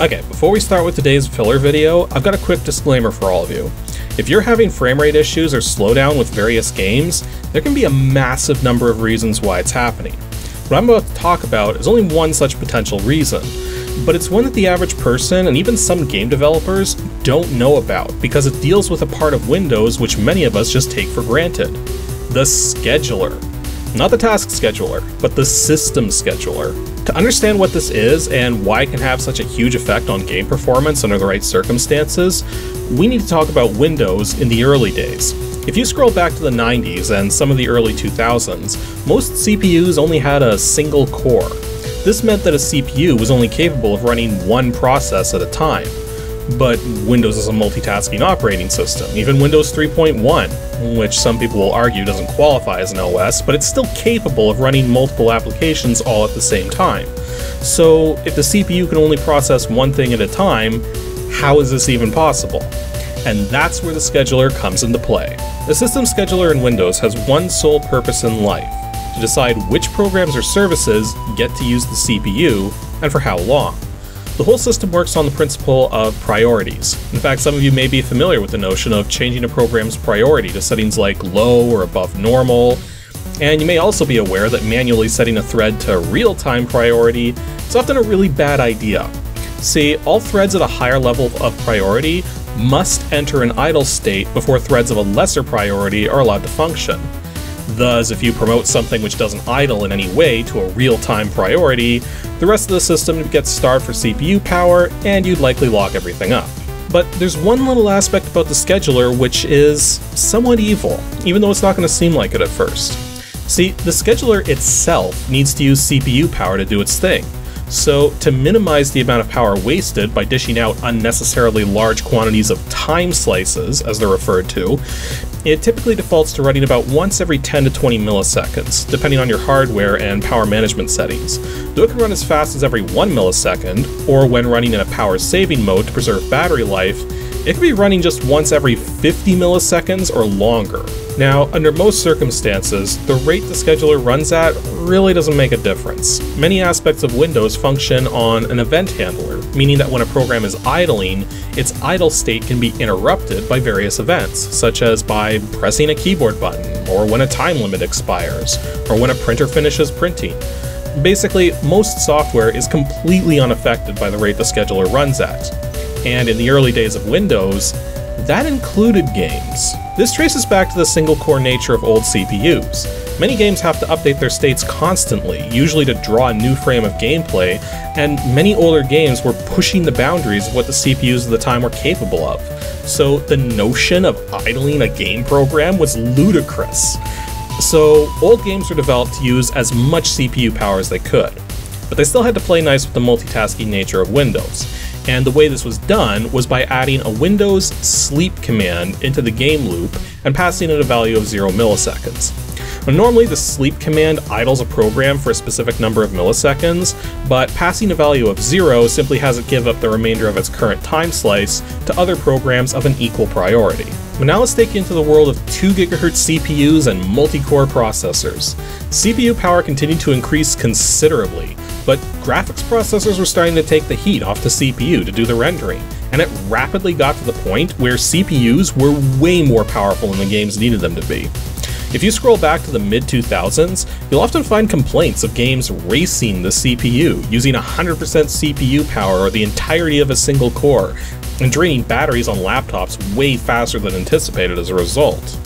Okay, before we start with today's filler video, I've got a quick disclaimer for all of you. If you're having frame rate issues or slowdown with various games, there can be a massive number of reasons why it's happening. What I'm about to talk about is only one such potential reason, but it's one that the average person and even some game developers don't know about because it deals with a part of Windows which many of us just take for granted the scheduler. Not the task scheduler, but the system scheduler. To understand what this is and why it can have such a huge effect on game performance under the right circumstances, we need to talk about Windows in the early days. If you scroll back to the 90s and some of the early 2000s, most CPUs only had a single core. This meant that a CPU was only capable of running one process at a time. But Windows is a multitasking operating system, even Windows 3.1, which some people will argue doesn't qualify as an OS, but it's still capable of running multiple applications all at the same time. So, if the CPU can only process one thing at a time, how is this even possible? And that's where the scheduler comes into play. The system scheduler in Windows has one sole purpose in life to decide which programs or services get to use the CPU and for how long. The whole system works on the principle of priorities. In fact, some of you may be familiar with the notion of changing a program's priority to settings like low or above normal, and you may also be aware that manually setting a thread to real-time priority is often a really bad idea. See, all threads at a higher level of priority must enter an idle state before threads of a lesser priority are allowed to function. Thus, if you promote something which doesn't idle in any way to a real-time priority, the rest of the system gets starved for CPU power, and you'd likely lock everything up. But there's one little aspect about the scheduler which is somewhat evil, even though it's not going to seem like it at first. See, the scheduler itself needs to use CPU power to do its thing. So, to minimize the amount of power wasted by dishing out unnecessarily large quantities of time slices, as they're referred to, it typically defaults to running about once every 10 to 20 milliseconds, depending on your hardware and power management settings. Though it can run as fast as every 1 millisecond, or when running in a power saving mode to preserve battery life, it can be running just once every 50 milliseconds or longer. Now, under most circumstances, the rate the scheduler runs at really doesn't make a difference. Many aspects of Windows function on an event handler, meaning that when a program is idling, its idle state can be interrupted by various events, such as by pressing a keyboard button, or when a time limit expires, or when a printer finishes printing. Basically, most software is completely unaffected by the rate the scheduler runs at. And in the early days of Windows, that included games. This traces back to the single core nature of old CPUs. Many games have to update their states constantly, usually to draw a new frame of gameplay, and many older games were pushing the boundaries of what the CPUs of the time were capable of. So the notion of idling a game program was ludicrous. So old games were developed to use as much CPU power as they could, but they still had to play nice with the multitasking nature of Windows. And the way this was done was by adding a Windows sleep command into the game loop and passing it a value of 0 milliseconds. Now, normally, the sleep command idles a program for a specific number of milliseconds, but passing a value of 0 simply has it give up the remainder of its current time slice to other programs of an equal priority. But now let's take you into the world of 2 GHz CPUs and multi-core processors. CPU power continued to increase considerably, but graphics processors were starting to take the heat off the CPU to do the rendering, and it rapidly got to the point where CPUs were way more powerful than the games needed them to be. If you scroll back to the mid 2000s, you'll often find complaints of games racing the CPU, using 100% CPU power or the entirety of a single core, and draining batteries on laptops way faster than anticipated as a result.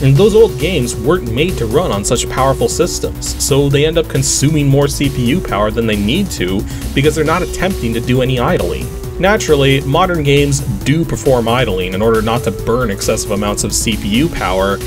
And those old games weren't made to run on such powerful systems, so they end up consuming more CPU power than they need to because they're not attempting to do any idling. Naturally, modern games do perform idling in order not to burn excessive amounts of CPU power,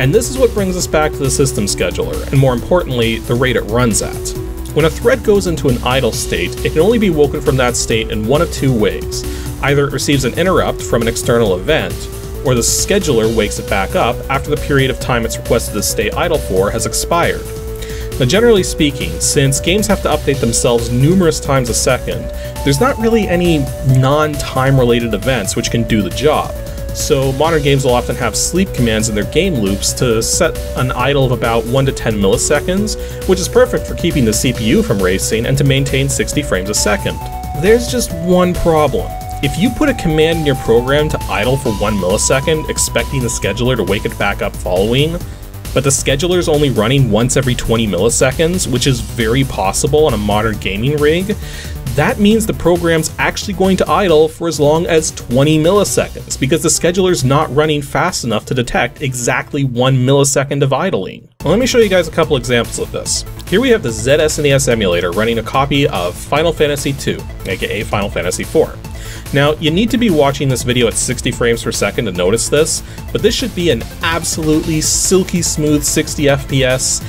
and this is what brings us back to the system scheduler, and more importantly, the rate it runs at. When a thread goes into an idle state, it can only be woken from that state in one of two ways. Either it receives an interrupt from an external event, or the scheduler wakes it back up after the period of time it's requested to stay idle for has expired. Now, generally speaking, since games have to update themselves numerous times a second, there's not really any non time related events which can do the job. So modern games will often have sleep commands in their game loops to set an idle of about 1 to 10 milliseconds, which is perfect for keeping the CPU from racing and to maintain 60 frames a second. there's just one problem. If you put a command in your program to idle for one millisecond, expecting the scheduler to wake it back up following, but the scheduler is only running once every 20 milliseconds, which is very possible on a modern gaming rig, that means the program's actually going to idle for as long as 20 milliseconds, because the scheduler's not running fast enough to detect exactly one millisecond of idling. Well, let me show you guys a couple examples of this. Here we have the ZSNES emulator running a copy of Final Fantasy II, aka Final Fantasy IV. Now, you need to be watching this video at 60 frames per second to notice this, but this should be an absolutely silky smooth 60 FPS,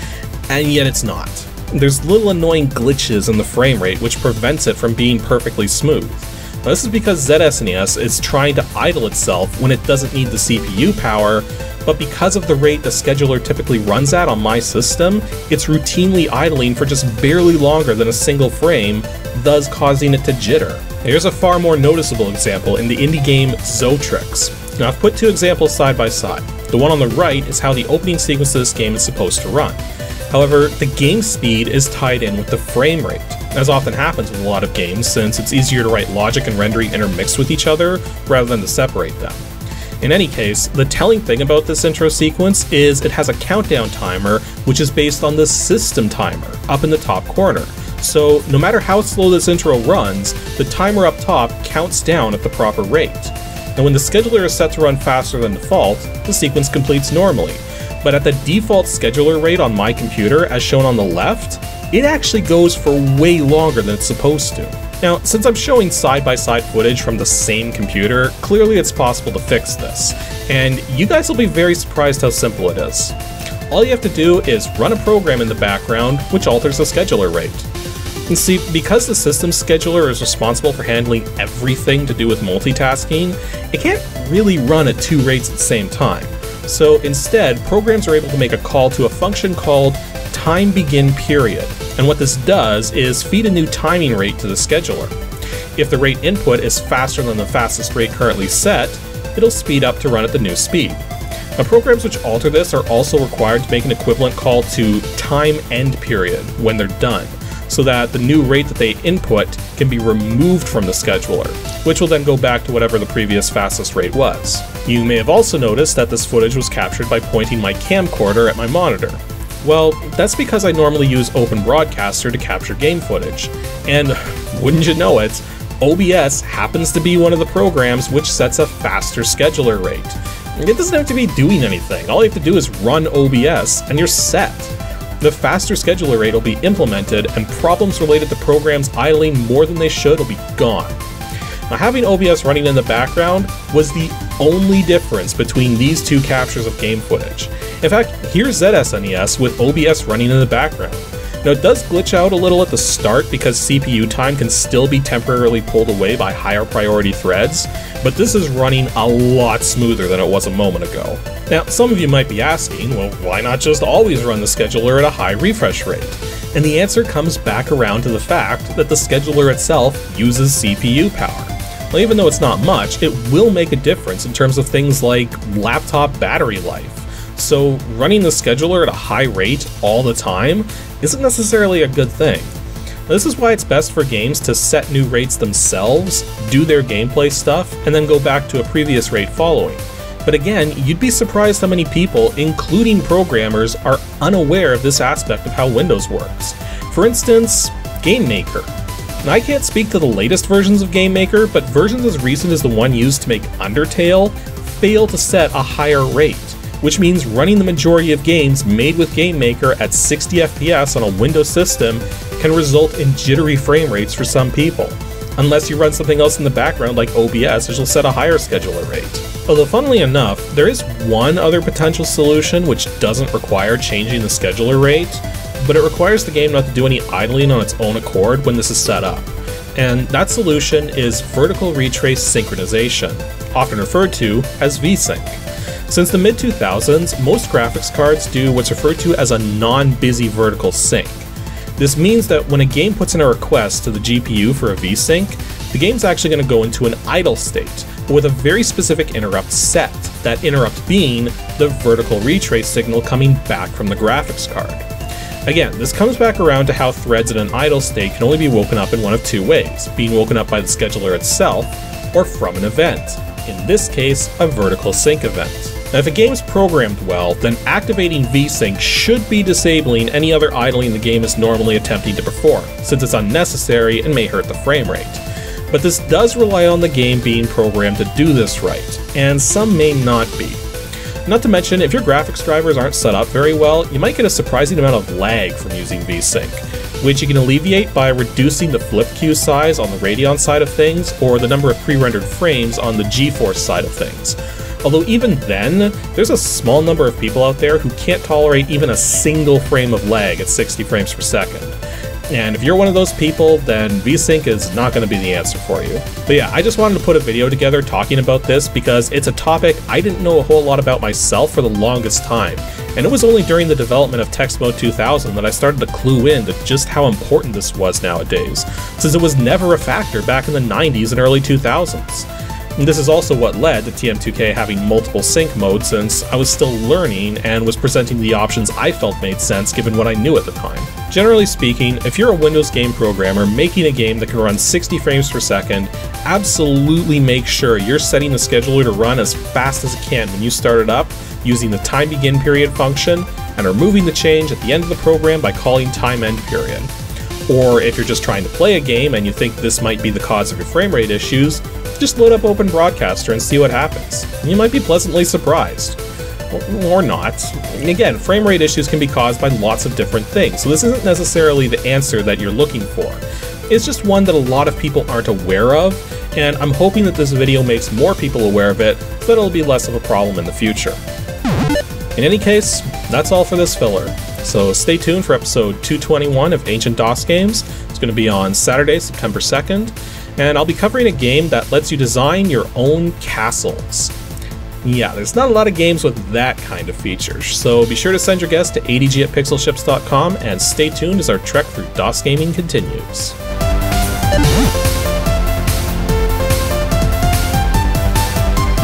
and yet it's not. There's little annoying glitches in the frame rate which prevents it from being perfectly smooth. Now, this is because ZSNES is trying to idle itself when it doesn't need the CPU power, but because of the rate the scheduler typically runs at on my system, it's routinely idling for just barely longer than a single frame, thus causing it to jitter. Here's a far more noticeable example in the indie game Zotrix. Now I've put two examples side by side. The one on the right is how the opening sequence of this game is supposed to run. However, the game speed is tied in with the frame rate, as often happens with a lot of games since it's easier to write logic and rendering intermixed with each other rather than to separate them. In any case, the telling thing about this intro sequence is it has a countdown timer which is based on the system timer up in the top corner. So no matter how slow this intro runs, the timer up top counts down at the proper rate. And when the scheduler is set to run faster than default, the sequence completes normally. But at the default scheduler rate on my computer, as shown on the left, it actually goes for way longer than it's supposed to. Now, since I'm showing side-by-side -side footage from the same computer, clearly it's possible to fix this, and you guys will be very surprised how simple it is. All you have to do is run a program in the background which alters the scheduler rate. And see, because the system scheduler is responsible for handling everything to do with multitasking, it can't really run at two rates at the same time. So instead, programs are able to make a call to a function called time begin period. And what this does is feed a new timing rate to the scheduler. If the rate input is faster than the fastest rate currently set, it'll speed up to run at the new speed. Now, programs which alter this are also required to make an equivalent call to time end period when they're done so that the new rate that they input can be removed from the scheduler, which will then go back to whatever the previous fastest rate was. You may have also noticed that this footage was captured by pointing my camcorder at my monitor. Well, that's because I normally use Open Broadcaster to capture game footage, and wouldn't you know it, OBS happens to be one of the programs which sets a faster scheduler rate. It doesn't have to be doing anything, all you have to do is run OBS and you're set the faster scheduler rate will be implemented and problems related to programs idling more than they should will be gone. Now, having OBS running in the background was the only difference between these two captures of game footage. In fact, here's ZSNES with OBS running in the background. Now it does glitch out a little at the start because CPU time can still be temporarily pulled away by higher priority threads, but this is running a lot smoother than it was a moment ago. Now some of you might be asking, well why not just always run the scheduler at a high refresh rate? And the answer comes back around to the fact that the scheduler itself uses CPU power. Well, even though it's not much, it will make a difference in terms of things like laptop battery life so running the scheduler at a high rate all the time isn't necessarily a good thing. This is why it's best for games to set new rates themselves, do their gameplay stuff, and then go back to a previous rate following. But again, you'd be surprised how many people, including programmers, are unaware of this aspect of how Windows works. For instance, GameMaker. Now, I can't speak to the latest versions of GameMaker, but versions as recent as the one used to make Undertale fail to set a higher rate which means running the majority of games made with GameMaker at 60 FPS on a Windows system can result in jittery frame rates for some people, unless you run something else in the background like OBS, which will set a higher scheduler rate. Although funnily enough, there is one other potential solution which doesn't require changing the scheduler rate, but it requires the game not to do any idling on its own accord when this is set up. And that solution is vertical retrace synchronization, often referred to as VSync. Since the mid 2000s, most graphics cards do what's referred to as a non busy vertical sync. This means that when a game puts in a request to the GPU for a VSync, the game's actually going to go into an idle state, with a very specific interrupt set, that interrupt being the vertical retrace signal coming back from the graphics card. Again, this comes back around to how threads in an idle state can only be woken up in one of two ways, being woken up by the scheduler itself, or from an event. In this case, a vertical sync event. Now, if a game is programmed well, then activating vsync should be disabling any other idling the game is normally attempting to perform, since it's unnecessary and may hurt the frame rate. But this does rely on the game being programmed to do this right, and some may not be. Not to mention, if your graphics drivers aren't set up very well, you might get a surprising amount of lag from using VSync, which you can alleviate by reducing the flip queue size on the Radeon side of things or the number of pre-rendered frames on the GeForce side of things. Although even then, there's a small number of people out there who can't tolerate even a single frame of lag at 60 frames per second. And if you're one of those people, then VSync is not going to be the answer for you. But yeah, I just wanted to put a video together talking about this because it's a topic I didn't know a whole lot about myself for the longest time. And it was only during the development of Text Mode 2000 that I started to clue in to just how important this was nowadays, since it was never a factor back in the 90s and early 2000s. This is also what led to TM2K having multiple sync modes since I was still learning and was presenting the options I felt made sense given what I knew at the time. Generally speaking, if you're a Windows game programmer making a game that can run 60 frames per second, absolutely make sure you're setting the scheduler to run as fast as it can when you start it up using the time begin period function and removing the change at the end of the program by calling time end period. Or if you're just trying to play a game and you think this might be the cause of your frame rate issues, just load up Open Broadcaster and see what happens. You might be pleasantly surprised. Or not. Again, frame rate issues can be caused by lots of different things, so this isn't necessarily the answer that you're looking for. It's just one that a lot of people aren't aware of, and I'm hoping that this video makes more people aware of it so that it'll be less of a problem in the future. In any case, that's all for this filler. So stay tuned for episode 221 of Ancient DOS Games. It's going to be on Saturday, September 2nd, and I'll be covering a game that lets you design your own castles. Yeah, there's not a lot of games with that kind of features, so be sure to send your guests to adg at pixelships.com and stay tuned as our trek through DOS gaming continues.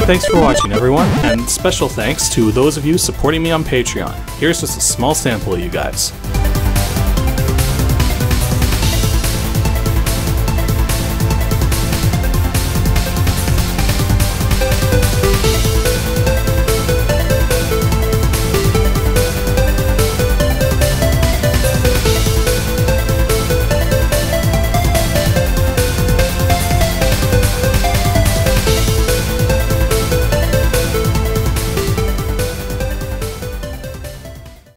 Thanks for watching, everyone, and special thanks to those of you supporting me on Patreon. Here's just a small sample of you guys.